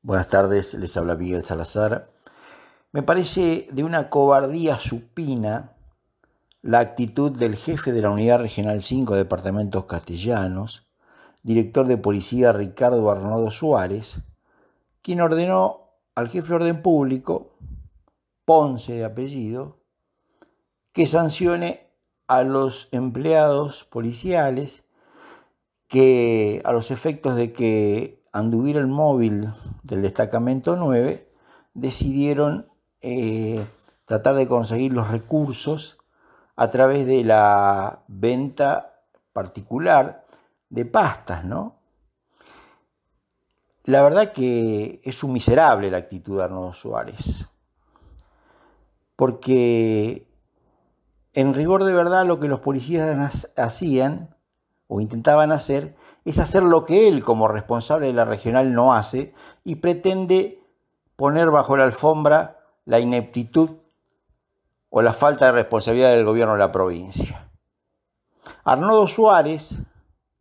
Buenas tardes, les habla Miguel Salazar. Me parece de una cobardía supina la actitud del jefe de la Unidad Regional 5 de Departamentos Castellanos, director de policía Ricardo Arnoldo Suárez, quien ordenó al jefe de orden público, Ponce de apellido, que sancione a los empleados policiales que a los efectos de que anduviera el móvil del destacamento 9, decidieron eh, tratar de conseguir los recursos a través de la venta particular de pastas, ¿no? La verdad que es un miserable la actitud de Arnoldo Suárez, porque en rigor de verdad lo que los policías hacían o intentaban hacer es hacer lo que él como responsable de la regional no hace y pretende poner bajo la alfombra la ineptitud o la falta de responsabilidad del gobierno de la provincia. Arnoldo Suárez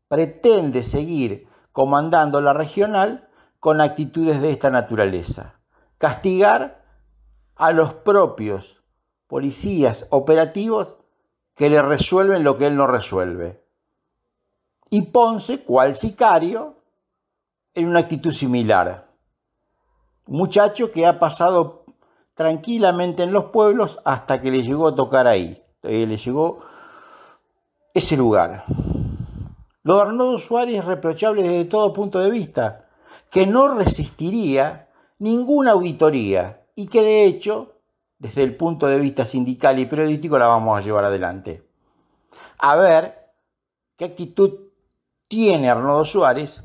pretende seguir comandando la regional con actitudes de esta naturaleza. Castigar a los propios policías operativos que le resuelven lo que él no resuelve. Y Ponce, cual sicario, en una actitud similar. Muchacho que ha pasado tranquilamente en los pueblos hasta que le llegó a tocar ahí. Eh, le llegó ese lugar. Lo de Arnoldo Suárez es reprochable desde todo punto de vista, que no resistiría ninguna auditoría y que de hecho, desde el punto de vista sindical y periodístico, la vamos a llevar adelante. A ver qué actitud tiene Arnoldo Suárez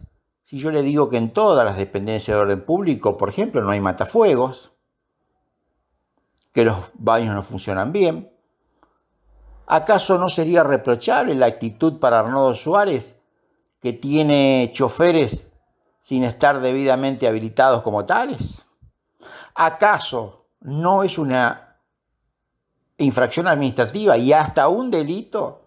si yo le digo que en todas las dependencias de orden público, por ejemplo, no hay matafuegos, que los baños no funcionan bien? ¿Acaso no sería reprochable la actitud para Arnoldo Suárez, que tiene choferes sin estar debidamente habilitados como tales? ¿Acaso no es una infracción administrativa y hasta un delito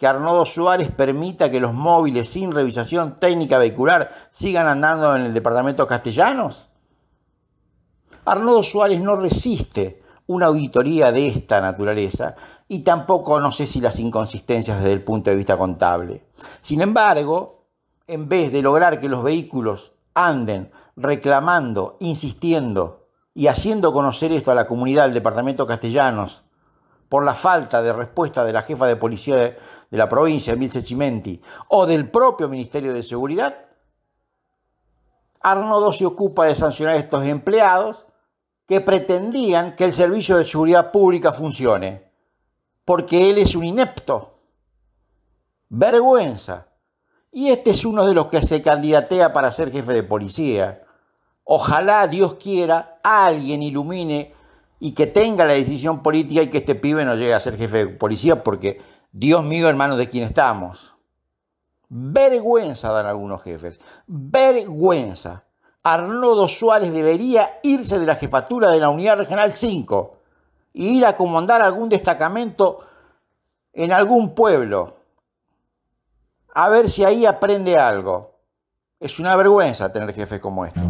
que Arnoldo Suárez permita que los móviles sin revisación técnica vehicular sigan andando en el departamento castellanos? Arnoldo Suárez no resiste una auditoría de esta naturaleza y tampoco no sé si las inconsistencias desde el punto de vista contable. Sin embargo, en vez de lograr que los vehículos anden reclamando, insistiendo y haciendo conocer esto a la comunidad del departamento castellanos por la falta de respuesta de la jefa de policía de, la provincia, Emilce Cimenti, o del propio Ministerio de Seguridad, Arnoldo se ocupa de sancionar a estos empleados que pretendían que el servicio de seguridad pública funcione, porque él es un inepto. Vergüenza. Y este es uno de los que se candidatea para ser jefe de policía. Ojalá Dios quiera alguien ilumine y que tenga la decisión política y que este pibe no llegue a ser jefe de policía porque, Dios mío, hermano, ¿de quién estamos? Vergüenza dan algunos jefes. Vergüenza. Arnoldo Suárez debería irse de la jefatura de la Unidad Regional 5 e ir a comandar algún destacamento en algún pueblo. A ver si ahí aprende algo. Es una vergüenza tener jefes como estos.